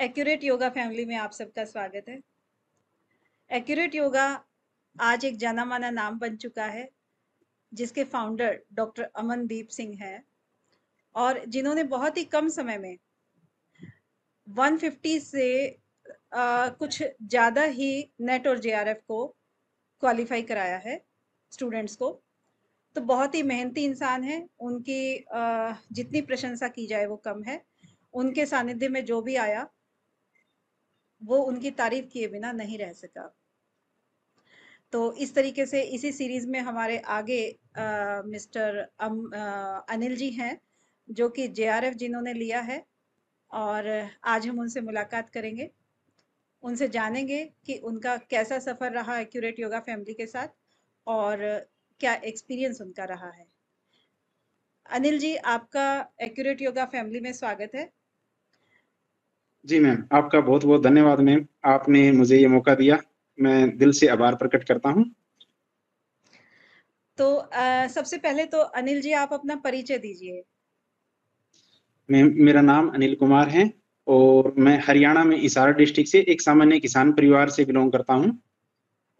Accurate yoga family में आप सबका स्वागत है। एक्यूरेट योगा आज एक जाना माना नाम बन चुका है जिसके फाउंडर डॉक्टर अमनदीप सिंह हैं और जिन्होंने बहुत ही कम समय में 150 से आ, कुछ ज़्यादा ही नेट और जेआरएफ को क्वालिफाई कराया है स्टूडेंट्स को। तो बहुत ही मेहनती इंसान है उनकी आ, जितनी प्रशंसा की जाए वो कम है। उनके सानिध्य में जो भी आया वो उनकी तारीफ़ किए बिना नहीं रह सका। तो इस तरीके से इसी सीरीज़ में हमारे आगे आ, मिस्टर अम, आ, अनिल जी हैं जो कि जेआरएफ जिन्होंने लिया है और आज हम उनसे मुलाकात करेंगे। उनसे जानेंगे कि उनका कैसा सफ़र रहा एक्यूरेट योगा फैमिली के साथ और क्या एक्सपीरियंस उनका रहा है। अनिल जी आपका एक्यूरेट योगा फैमिली में स्वागत है। जी मैम आपका बहुत बहुत धन्यवाद मैम। आपने मुझे ये मौका दिया। मैं दिल से आभार प्रकट करता हूँ। तो आ, सबसे पहले तो अनिल जी आप अपना परिचय दीजिए। मैम मेरा नाम अनिल कुमार है और मैं हरियाणा में इसारा डिस्ट्रिक्ट से एक सामान्य किसान परिवार से बिलोंग करता हूँ।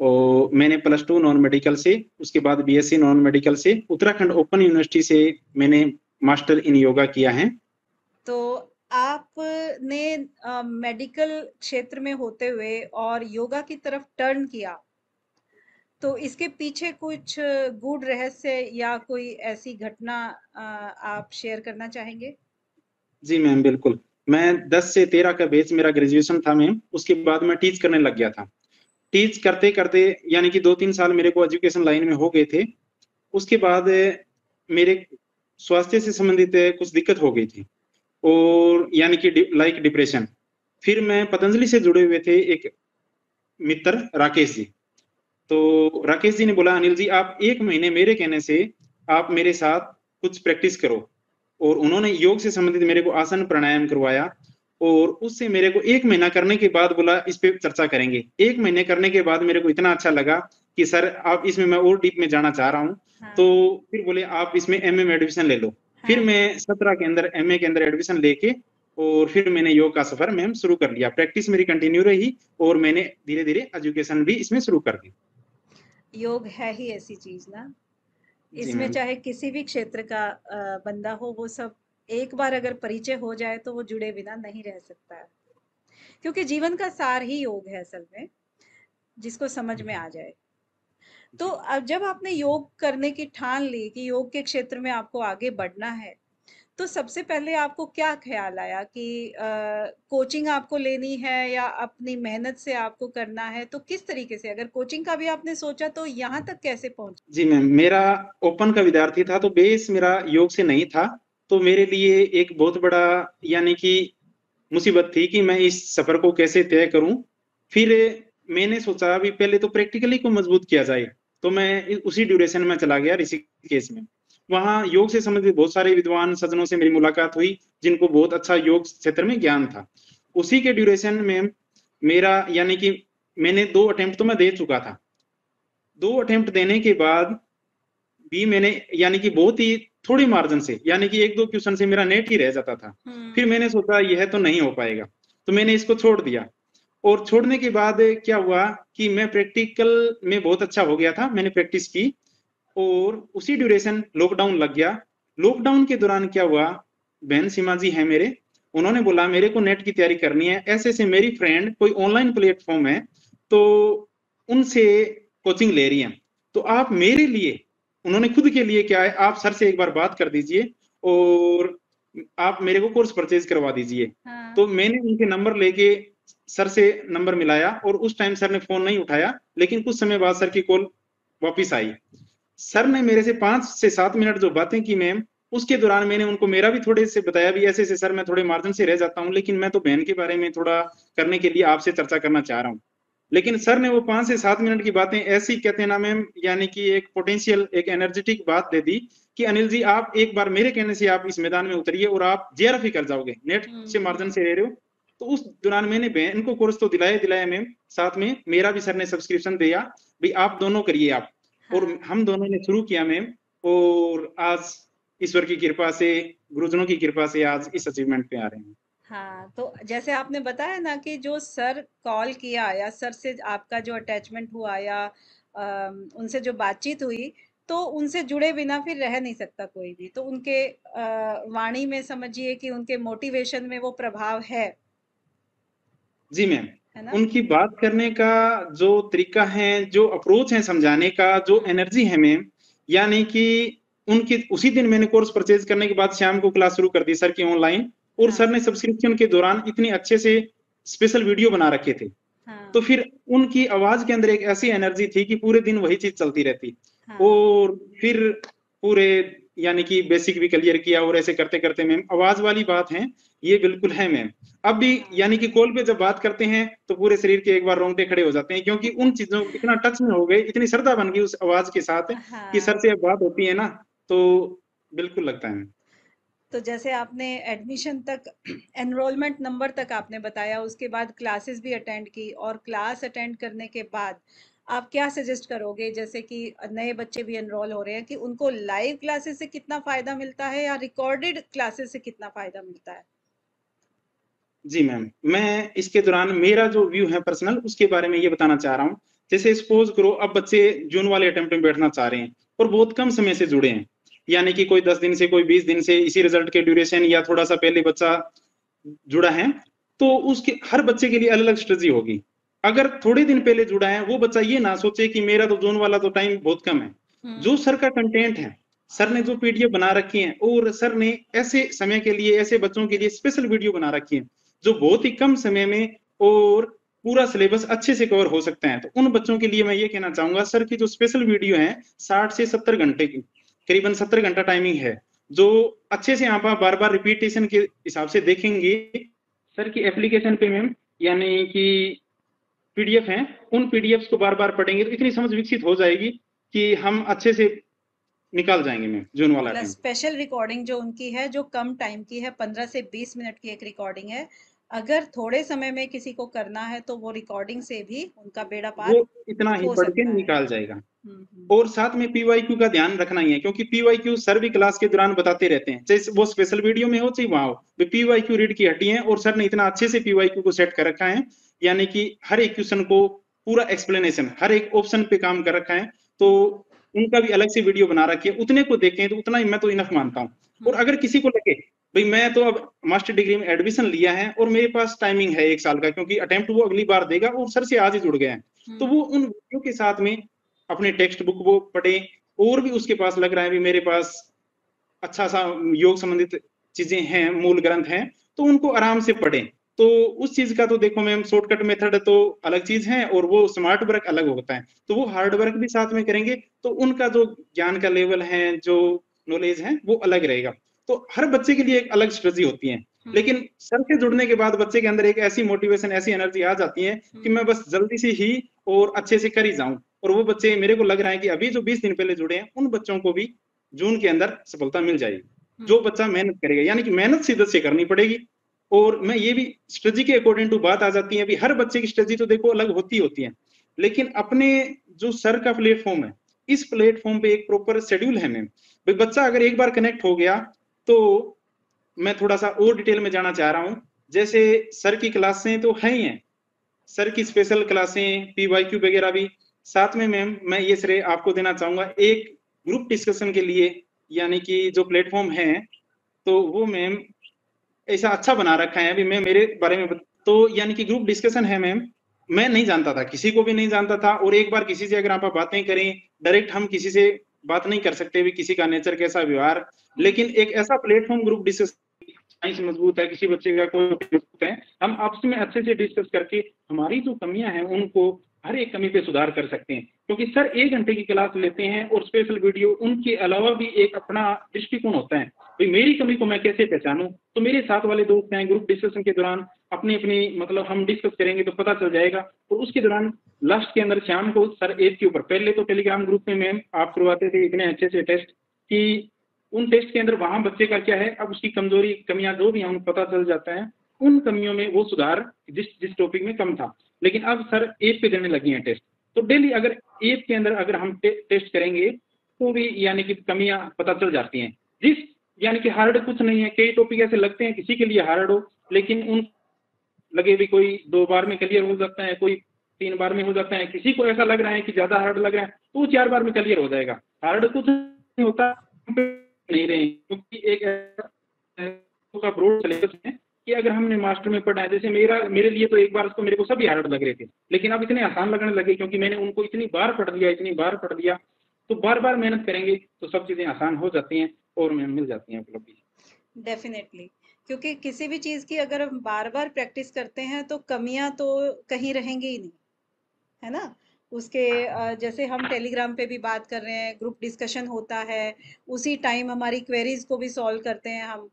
और मैंने प्लस टू नॉन मेडिकल से उसके बाद बीएससी नॉन मेडिकल से उत्तराखंड ओपन यूनिवर्सिटी से मैंने मास्टर इन योगा किया है। तो आपने मेडिकल क्षेत्र में होते हुए और योगा की तरफ़ टर्न किया तो इसके पीछे कुछ गुड रहस्य या कोई ऐसी घटना आप शेयर करना चाहेंगे? जी मैम, बिल्कुल। मैं 10 से 13 का बेच मेरा ग्रेजुएशन था मैम, उसके बाद मैं टीच करने लग गया था। टीच करते करते यानी कि दो तीन साल मेरे को एजुकेशन लाइन में हो गए थे, उसके बाद मेरे स्वास्थ्य से संबंधित कुछ दिक्कत हो गई थी। और यानी कि लाइक डिप्रेशन फिर मैं पतंजलि से जुड़े हुए थे एक मित्र राकेश जी। तो राकेश जी ने बोला अनिल जी आप एक महीने मेरे कहने से आप मेरे साथ कुछ प्रैक्टिस करो। और उन्होंने योग से संबंधित मेरे को आसन प्राणायाम करवाया और उससे मेरे को एक महीना करने के बाद बोला इस पे चर्चा करेंगे। एक महीने करने के बाद मेरे को इतना अच्छा लगा कि सर आप इसमें मैं और डीप में जाना चाह रहा हूँ। हाँ। तो फिर बोले आप इसमें एम एडमिशन ले लो। फिर हाँ। मैं सत्रह के अंदर एमए के अंदर एडमिशन लेके और फिर मैंने योग का सफ़र मैम शुरू कर लिया। प्रैक्टिस मेरी कंटिन्यू रही और मैंने धीरे धीरे एजुकेशन भी इसमें शुरू कर दी। योग है ही ऐसी चीज़ ना। इसमें चाहे किसी भी क्षेत्र का बंदा हो वो सब एक बार अगर परिचय हो जाए तो वो जुड़े बिना नहीं रह सकता। है क्योंकि जीवन का सार ही योग है असल में जिसको समझ में आ जाए। तो अब जब आपने योग करने की ठान ली कि योग के क्षेत्र में आपको आगे बढ़ना है तो सबसे पहले आपको क्या ख्याल आया कि आ, कोचिंग आपको लेनी है या अपनी मेहनत से आपको करना है? तो किस तरीके से? अगर कोचिंग का भी आपने सोचा तो यहाँ तक कैसे पहुँचे जी मैम मेरा ओपन का विद्यार्थी था तो बेस मेरा योग से नहीं था तो मेरे लिए एक बहुत बड़ा यानी कि मुसीबत थी कि मैं इस सफ़र को कैसे तय करूँ। फिर मैंने सोचा अभी पहले तो प्रैक्टिकली को मज़बूत किया जाए। तो मैं उसी ड्यूरेशन में चला गया ऋषिकेश में। वहाँ योग से संबंधित बहुत सारे विद्वान सज्जनों से मेरी मुलाकात हुई जिनको बहुत अच्छा योग क्षेत्र में ज्ञान था। उसी के ड्यूरेशन में मेरा यानी कि मैंने दो अटेम्प्ट तो मैं दे चुका था। दो अटेम्प्ट देने के बाद भी मैंने यानी कि बहुत ही थोड़ी मार्जिन से यानी कि एक दो क्वेश्चन से मेरा नेट ही रह जाता था। हम्म। फिर मैंने सोचा यह तो नहीं हो पाएगा। तो मैंने इसको छोड़ दिया। और छोड़ने के बाद क्या हुआ कि मैं प्रैक्टिकल में बहुत अच्छा हो गया था मैंने प्रैक्टिस की और उसी ड्यूरेशन लॉकडाउन लग गया। लॉकडाउन के दौरान क्या हुआ? बहन सीमा जी है मेरे उन्होंने बोला मेरे को नेट की तैयारी करनी है। ऐसे ऐसे मेरी फ्रेंड कोई ऑनलाइन प्लेटफॉर्म है तो उनसे कोचिंग ले रही है। तो आप मेरे लिए उन्होंने खुद के लिए क्या है आप सर से एक बार बात कर दीजिए और आप मेरे को कोर्स परचेज करवा दीजिए। हाँ। तो मैंने उनके नंबर लेके सर से नंबर मिलाया और उस टाइम सर ने फ़ोन नहीं उठाया लेकिन कुछ समय बाद सर की कॉल वापिस आई। सर ने मेरे से पाँच से सात मिनट जो बातें की मैम उसके दौरान मैंने उनको मेरा भी थोड़े से बताया भी ऐसे ऐसे सर मैं थोड़े मार्जिन से रह जाता हूँ लेकिन मैं तो बहन के बारे में थोड़ा करने के लिए आपसे चर्चा करना चाह रहा हूँ। लेकिन सर ने वो पाँच से सात मिनट की बातें ऐसी कहते ना मैम यानी कि एक पोटेंशियल एक एनर्जेटिक बात दे दी कि अनिल जी आप एक बार मेरे कहने से आप इस मैदान में उतरिए और आप जेआरएफ ही कर जाओगे। नेट से मार्जिन हम्म। से रह रहे हो। तो उस दौरान मैंने बहन को कोर्स तो दिलाया दिलाया मैम। साथ में मेरा भी सर ने सब्सक्रिप्शन दिया भाई आप दोनों करिए आप। हाँ। और हम दोनों ने शुरू किया मैम और आज ईश्वर की कृपा से गुरुजनों की कृपा से आज इस अचीवमेंट पे आ रहे हैं। हाँ तो जैसे आपने बताया ना कि जो सर कॉल किया या सर से आपका जो अटैचमेंट हुआ या अम, उनसे जो बातचीत हुई तो उनसे जुड़े बिना फिर रह नहीं सकता कोई भी। तो उनके अ, वाणी में समझिए कि उनके मोटिवेशन में वो प्रभाव है। जी मैम उनकी बात करने का जो तरीका है जो अप्रोच है समझाने का जो एनर्जी है मैम यानी कि उनकी उसी दिन मैंने कोर्स परचेज करने के बाद शाम को क्लास शुरू कर दी सर की ऑनलाइन और हाँ। सर ने सब्सक्रिप्शन के दौरान इतने अच्छे से स्पेशल वीडियो बना रखे थे। हाँ। तो फिर उनकी आवाज़ के अंदर एक ऐसी एनर्जी थी कि पूरे दिन वही चीज़ चलती रहती। हाँ। और फिर पूरे यानी कि बेसिक भी क्लियर किया और ऐसे करते करते मैम आवाज़ वाली बात है ये बिल्कुल है मैम अब भी हाँ यानी कि कॉल पे जब बात करते हैं तो पूरे शरीर के एक बार रोंगटे खड़े हो जाते हैं क्योंकि उन चीज़ों इतना टच में हो गए इतनी श्रद्धा बन गई उस आवाज़ के साथ कि सर से अब बात होती है ना तो बिल्कुल लगता है। तो जैसे आपने एडमिशन तक एनरोलमेंट नंबर तक आपने बताया उसके बाद क्लासेस भी अटेंड की और क्लास अटेंड करने के बाद आप क्या सजेस्ट करोगे? जैसे कि नए बच्चे भी एनरोल हो रहे हैं कि उनको लाइव क्लासेस से कितना फ़ायदा मिलता है या रिकॉर्डेड क्लासेस से कितना फ़ायदा मिलता है? जी मैम मैं इसके दौरान मेरा जो व्यू है पर्सनल उसके बारे में ये बताना चाह रहा हूँ। जैसे सपोज़ करो, अब बच्चे जून वाले अटेम्प्ट में बैठना चाह रहे हैं और बहुत कम समय से जुड़े हैं। यानी कि कोई दस दिन से, कोई बीस दिन से, इसी रिज़ल्ट के ड्यूरेशन या थोड़ा सा पहले बच्चा जुड़ा है तो उसके, हर बच्चे के लिए अलग अलग स्ट्रेटी होगी। अगर थोड़े दिन पहले जुड़ा है वो बच्चा ये ना सोचे कि मेरा तो जून वाला तो टाइम बहुत कम है। हम्म। जो सर का कंटेंट है सर ने जो पीडीएफ बना रखी है और सर ने ऐसे समय के लिए ऐसे बच्चों के लिए स्पेशल वीडियो बना रखी है जो बहुत ही कम समय में और पूरा सिलेबस अच्छे से कवर हो सकता है। तो उन बच्चों के लिए मैं ये कहना चाहूँगा सर की जो स्पेशल वीडियो है साठ से सत्तर घंटे की करीबन सत्तर घंटा टाइमिंग है जो अच्छे से आप बार बार रिपीटेशन के हिसाब से देखेंगे सर की एप्लीकेशन पे मैम यानी कि पीडीएफ है उन पीडीएफ को बार बार पढ़ेंगे तो इतनी समझ विकसित हो जाएगी कि हम अच्छे से निकाल जाएँगे मैम जून वाला स्पेशल रिकॉर्डिंग जो उनकी है जो कम टाइम की है पंद्रह से बीस मिनट की एक रिकॉर्डिंग है। अगर थोड़े समय में किसी को करना है तो वो रिकॉर्डिंग से भी उनका बेड़ा पार वो इतना ही पढ़ के निकाल जाएगा। हम्म हम्म। और साथ में पीवाईक्यू का ध्यान रखना ही है क्योंकि पीवाईक्यू सर भी क्लास के दौरान बताते रहते हैं चाहे वो स्पेशल वीडियो में हो चाहे वहाँ हो। पीवाईक्यू रीड की हड्डी है और सर ने इतना अच्छे से पीवाईक्यू को सेट कर रखा है यानी कि हर एक क्वेश्चन को पूरा एक्सप्लेनेशन हर एक ऑप्शन पे काम कर रखा है तो उनका भी अलग से वीडियो बना रखी है। उतने को देखें तो उतना ही मैं तो इनफ मानता हूँ। और अगर किसी को लगे भाई मैं तो अब मास्टर डिग्री में एडमिशन लिया है और मेरे पास टाइमिंग है एक साल का क्योंकि अटेम्प्ट वो अगली बार देगा और सर से आज ही जुड़ गए हैं। तो हम्म वो उन वीडियो के साथ में अपने टेक्स्ट बुक वो पढ़े और भी उसके पास लग रहा है भी मेरे पास अच्छा सा योग संबंधित चीज़ें हैं मूल ग्रंथ हैं तो उनको आराम से पढ़ें। तो उस चीज़ का तो देखो मैम शॉर्टकट मेथड तो अलग चीज़ है और वो स्मार्ट वर्क अलग होता है। तो वो हार्ड वर्क भी साथ में करेंगे तो उनका जो ज्ञान का लेवल है जो नॉलेज है वो अलग रहेगा। तो हर बच्चे के लिए एक अलग स्ट्रेटजी होती है। हम्म। लेकिन सर से जुड़ने के बाद बच्चे के अंदर एक ऐसी मोटिवेशन ऐसी एनर्जी आ जाती है कि हम्म। मैं बस जल्दी से ही और अच्छे से कर ही जाऊँ। और वो बच्चे मेरे को लग रहा है कि अभी जो 20 दिन पहले जुड़े हैं उन बच्चों को भी जून के अंदर सफलता मिल जाएगी। जो हम्म बच्चा मेहनत करेगा यानी कि मेहनत शिद्दत से करनी पड़ेगी। और मैं ये भी स्ट्रेटजी के अकॉर्डिंग टू बात आ जाती है, अभी हर बच्चे की स्ट्रेटजी तो देखो अलग होती होती है, लेकिन अपने जो सर का प्लेटफॉर्म है, इस प्लेटफॉर्म पे एक प्रॉपर शेड्यूल है मैम भाई बच्चा अगर एक बार कनेक्ट हो गया तो मैं थोड़ा सा और डिटेल में जाना चाह रहा हूँ। जैसे सर की क्लासें तो है ही हैं सर की स्पेशल क्लासें पी वाई क्यू वगैरह भी। साथ में मैम मैं ये श्रेय आपको देना चाहूँगा, एक ग्रुप डिस्कशन के लिए, यानी कि जो प्लेटफॉर्म है तो वो मैम ऐसा अच्छा बना रखा है, अभी मैं मेरे बारे में. तो यानी कि ग्रुप डिस्कशन है मैम मैं नहीं जानता था, किसी को भी नहीं जानता था, और एक बार किसी से अगर आप बातें करें डायरेक्ट हम किसी से बात नहीं कर सकते, भी किसी का नेचर कैसा व्यवहार, लेकिन एक ऐसा प्लेटफॉर्म ग्रुप साइंस मज़बूत है, किसी बच्चे का कोई मज़बूत है, हम आपस में अच्छे से डिस्कस करके, हमारी जो कमियाँ हैं, उनको हर एक कमी पे सुधार कर सकते हैं क्योंकि सर, एक घंटे की क्लास लेते हैं और स्पेशल वीडियो उनके अलावा भी एक अपना दृष्टिकोण होता है। भाई, मेरी कमी को मैं कैसे पहचानूं? तो मेरे साथ वाले दोस्त हैं ग्रुप डिस्कशन के दौरान अपनी अपनी मतलब हम डिस्कस करेंगे तो पता चल जाएगा। और उसके दौरान लास्ट के अंदर शाम को सर एज के ऊपर, पहले तो टेलीग्राम ग्रुप में मैम आप करवाते थे इतने अच्छे से टेस्ट कि उन टेस्ट के अंदर वहाँ बच्चे का क्या है, अब उसकी कमज़ोरी, कमियाँ जो भी हैं, उनको पता चल जाता है। उन कमियों में वो सुधार जिस जिस टॉपिक में कम था। लेकिन अब सर एप पे देने लगी हैं टेस्ट तो डेली अगर एप के अंदर अगर हम टे, टेस्ट करेंगे तो भी यानी कि कमियाँ पता चल जाती हैं। जिस यानी कि हार्ड कुछ नहीं है कई टॉपिक ऐसे लगते हैं किसी के लिए हार्ड हो लेकिन उन लगे भी कोई दो बार में क्लियर हो सकता है कोई तीन बार में हो जाता है किसी को ऐसा लग रहा है कि ज़्यादा हार्ड लग रहा है तो चार बार में क्लियर हो जाएगा। हार्ड कुछ नहीं होता नहीं रहे क्योंकि एक का ब्रोड सिलेबस है कि अगर हमने मास्टर में पढ़ा है, जैसे मेरा, मेरे लिए तो एक बार उसको मेरे को सभी हार्ड लग रहे थे, लेकिन अब इतने आसान लगने लगे क्योंकि मैंने उनको इतनी बार पढ़ लिया, इतनी बार पढ़ लिया तो बार बार मेहनत करेंगे तो सब चीज़ें आसान हो जाती हैं और मिल जाती हैं उपलब्धि। डेफिनेटली क्योंकि किसी भी चीज़ की अगर हम बार बार प्रैक्टिस करते हैं तो कमियाँ तो कहीं रहेंगी ही नहीं, है ना? उसके जैसे हम टेलीग्राम पे भी बात कर रहे हैं ग्रुप डिस्कशन होता है, उसी टाइम हमारी क्वेरीज को भी सॉल्व करते हैं हम।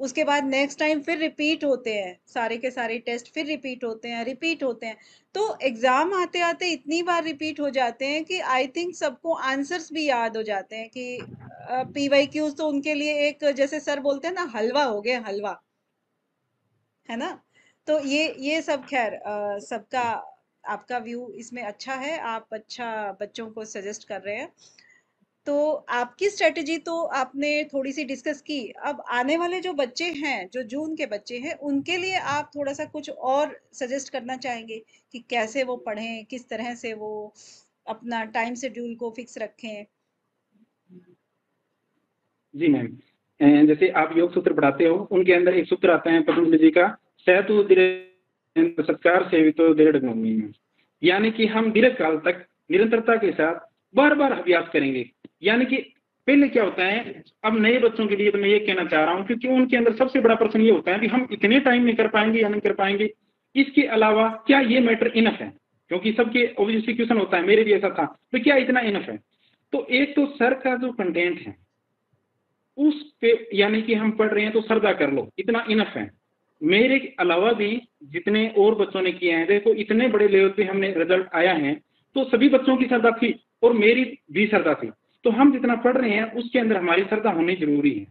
उसके बाद नेक्स्ट टाइम फिर रिपीट होते हैं, सारे के सारे टेस्ट फिर रिपीट होते हैं रिपीट होते हैं। तो एग्ज़ाम आते आते इतनी बार रिपीट हो जाते हैं कि आई थिंक सबको आंसर्स भी याद हो जाते हैं कि पी वाई क्यूज तो उनके लिए एक जैसे सर बोलते हैं ना, हलवा हो गया, हलवा। है ना? तो ये ये सब खैर सबका, आपका व्यू इसमें अच्छा है, आप अच्छा बच्चों को सजेस्ट कर रहे हैं। तो आपकी स्ट्रेटजी तो आपने थोड़ी सी डिस्कस की। अब आने वाले जो बच्चे हैं, जो जून के बच्चे हैं, उनके लिए आप थोड़ा सा कुछ और सजेस्ट करना चाहेंगे कि कैसे वो पढ़ें, किस तरह से वो अपना टाइम शेड्यूल को फिक्स रखें? जी मैम। जैसे आप योग सूत्र पढ़ाते हो, उनके अंदर एक सूत्र आता है पतंजलि जी का सहतु सत्कार, सेवितो दृढ़ यानी कि हम दीर्घ काल तक निरंतरता के साथ बार बार अभ्यास करेंगे। यानी कि पहले क्या होता है, अब नए बच्चों के लिए तो मैं ये कहना चाह रहा हूँ, क्योंकि उनके अंदर सबसे बड़ा प्रश्न ये होता है कि हम इतने टाइम में कर पाएँगे या नहीं कर पाएँगे। इसके अलावा क्या ये मैटर इनफ है? क्योंकि सबके ऑब्वियसली क्वेश्चन होता है, मेरे भी ऐसा था तो क्या इतना इनफ है? तो एक तो सर का जो कंटेंट है, उस पे यानी कि हम पढ़ रहे हैं तो सरदा कर लो, इतना इनफ है। मेरे अलावा भी जितने और बच्चों ने किए हैं, देखो इतने बड़े लेवल पे हमने रिज़ल्ट आया है तो सभी बच्चों की श्रद्धा थी और मेरी भी श्रद्धा थी। तो हम जितना पढ़ रहे हैं, उसके अंदर हमारी श्रद्धा होनी ज़रूरी है।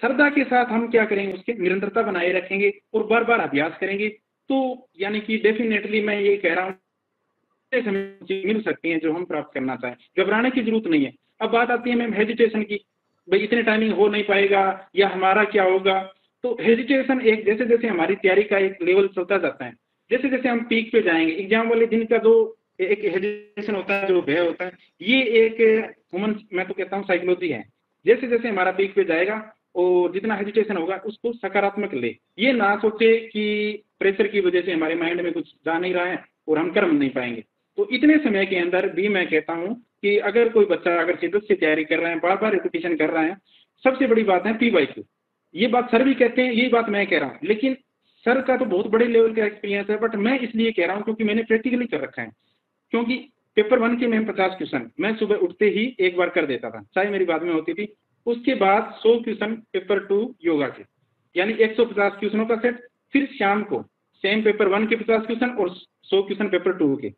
श्रद्धा के साथ हम क्या करेंगे? उसके निरंतरता बनाए रखेंगे और बार बार अभ्यास करेंगे। तो यानी कि डेफिनेटली मैं ये कह रहा हूँ मिल सकती हैं जो हम प्राप्त करना चाहें। घबराने की ज़रूरत नहीं है। अब बात आती है मैम हेजिटेशन की, भाई इतने टाइमिंग हो नहीं पाएगा या हमारा क्या होगा? तो हेजिटेशन एक जैसे जैसे हमारी तैयारी का एक लेवल चलता जाता है जैसे जैसे हम पीक पे जाएँगे एग्ज़ाम वाले दिन का जो एक हेजिटेशन होता है, जो भय होता है, ये एक ह्यूमन मैं तो कहता हूँ साइकोलॉजी है। जैसे जैसे हमारा पीक पे जाएगा, और जितना हेजिटेशन होगा, उसको सकारात्मक ले। ये ना सोचे कि प्रेशर की वजह से हमारे माइंड में कुछ जा नहीं रहा है, और हम कर्म नहीं पाएँगे। तो इतने समय के अंदर भी मैं कहता हूँ कि अगर कोई बच्चा अगर शिद्दत से तैयारी कर रहा है बार बार रिपीटेशन कर रहा है, सबसे बड़ी बात है पी वाई क्यू ये बात सर भी कहते हैं यही बात मैं कह रहा हूँ। लेकिन सर का तो बहुत बड़े लेवल का एक्सपीरियंस है बट मैं इसलिए कह रहा हूँ क्योंकि मैंने प्रैक्टिकली कर रखा है। क्योंकि पेपर वन के मैम पचास क्वेश्चन, मैं सुबह उठते ही एक बार कर देता था। चाहे मेरी बाद में होती थी। उसके बाद सौ क्वेश्चन पेपर टू योगा के, यानी एक सौ पचास क्वेश्चनों का सेट, फिर शाम को सेम पेपर वन के पचास क्वेश्चन और सौ क्वेश्चन पेपर टू के।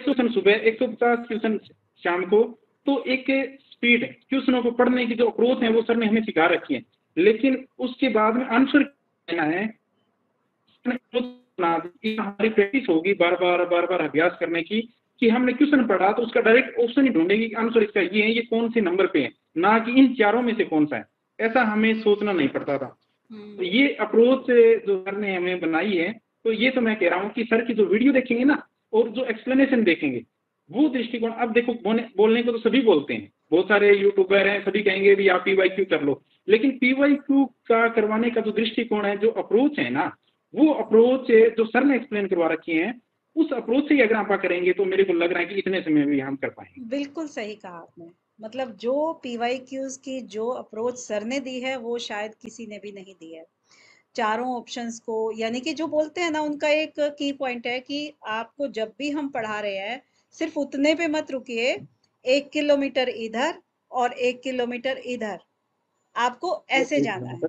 क्वेश्चन सुबह, एक सौ पचास क्वेश्चन शाम को तो एक स्पीड, क्वेश्चनों को पढ़ने की जो अप्रोच है, वो सर ने हमें सिखा रखी है। लेकिन उसके बाद में आंसर कहना है? हमारी प्रैक्टिस होगी बार बार बार बार अभ्यास करने की कि हमने क्वेश्चन पढ़ा तो उसका डायरेक्ट ऑप्शन ही ढूंढेगी आंसर इसका ये है ये कौन से नंबर पे है ना कि इन चारों में से कौन सा है। ऐसा हमें सोचना नहीं पड़ता था। तो ये अप्रोच जो सर ने हमें बनाई है तो ये तो मैं कह रहा हूँ कि सर की जो वीडियो देखेंगे ना और जो एक्सप्लेनेशन देखेंगे वो दृष्टिकोण अब देखो बोलने को तो सभी बोलते हैं। बहुत सारे यूट्यूबर हैं सभी कहेंगे भी आप पीवाई क्यू कर लो। लेकिन पीवाई क्यू का करवाने का जो दृष्टिकोण है जो अप्रोच है ना वो अप्रोच जो सर ने एक्सप्लेन करवा रखी है उस अप्रोच से ही अगर आप करेंगे तो मेरे को लग रहा है कि इतने समय में हम कर पाएँगे। बिल्कुल सही कहा आपने। मतलब जो पीवाई क्यूज की जो अप्रोच सर ने दी है वो शायद किसी ने भी नहीं दी है। चारों ऑप्शंस को यानी कि जो बोलते हैं ना उनका एक की पॉइंट है कि आपको जब भी हम पढ़ा रहे हैं सिर्फ़ उतने पे मत रुकिए। एक किलोमीटर इधर और एक किलोमीटर इधर। आपको ऐसे जाना है।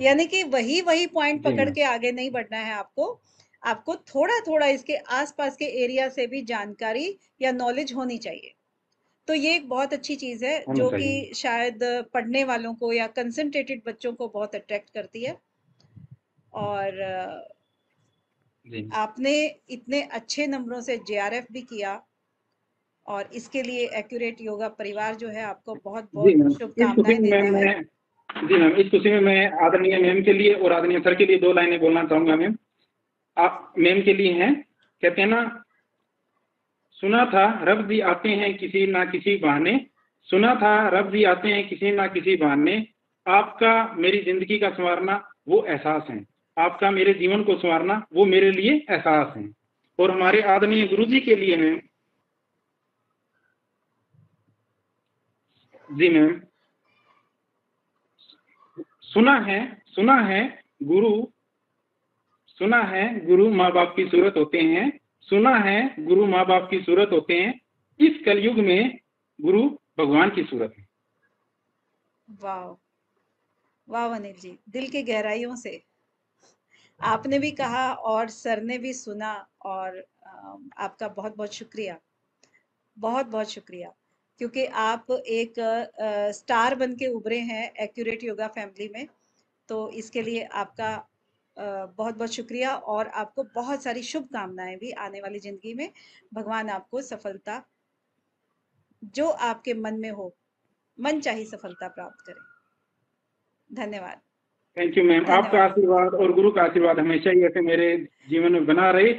यानी कि वही वही पॉइंट पकड़ के आगे नहीं बढ़ना है आपको। आपको थोड़ा थोड़ा इसके आसपास के एरिया से भी जानकारी या नॉलेज होनी चाहिए। तो ये एक बहुत अच्छी चीज़ है जो कि शायद पढ़ने वालों को या कंसंट्रेटेड बच्चों को बहुत अट्रैक्ट करती है। और आपने इतने अच्छे नंबरों से जेआरएफ भी किया और इसके लिए एक्यूरेट योगा परिवार जो है आपको बहुत बहुत शुभकामनाएँ देता है। जी मैम, इस खुशी में मैं आदरणीय मैम के लिए और आदरणीय सर के लिए दो लाइनें बोलना चाहूँगा मैम। आप मैम के लिए हैं, कहते हैं ना, सुना था रब भी आते हैं किसी ना किसी बहाने, सुना था रब भी आते हैं किसी ना किसी बहाने, आपका मेरी ज़िंदगी का संवारना वो एहसास है। आपका मेरे जीवन को संवारना वो मेरे लिए एहसास है। और हमारे आदरणीय गुरु जी के लिए मैम, जी मैम सुना है सुना है, गुरु, सुना है, गुरु माँ बाप की सूरत होते हैं, सुना है, गुरु माँ बाप की सूरत होते हैं। इस कलयुग में गुरु भगवान की सूरत है। वाह वाह अनिल जी, दिल की गहराइयों से। आपने भी कहा और सर ने भी सुना और आपका बहुत बहुत शुक्रिया बहुत बहुत शुक्रिया। क्योंकि आप एक अ, स्टार बन के उभरे हैं एक्यूरेट योगा फैमिली में तो इसके लिए आपका आ, बहुत बहुत शुक्रिया और आपको बहुत सारी शुभकामनाएँ भी आने वाली ज़िंदगी में। भगवान आपको सफलता जो आपके मन में हो मन चाही सफलता प्राप्त करें। धन्यवाद। थैंक यू मैम आपका आशीर्वाद और गुरु का आशीर्वाद हमेशा ही ऐसे मेरे जीवन में बना रहे।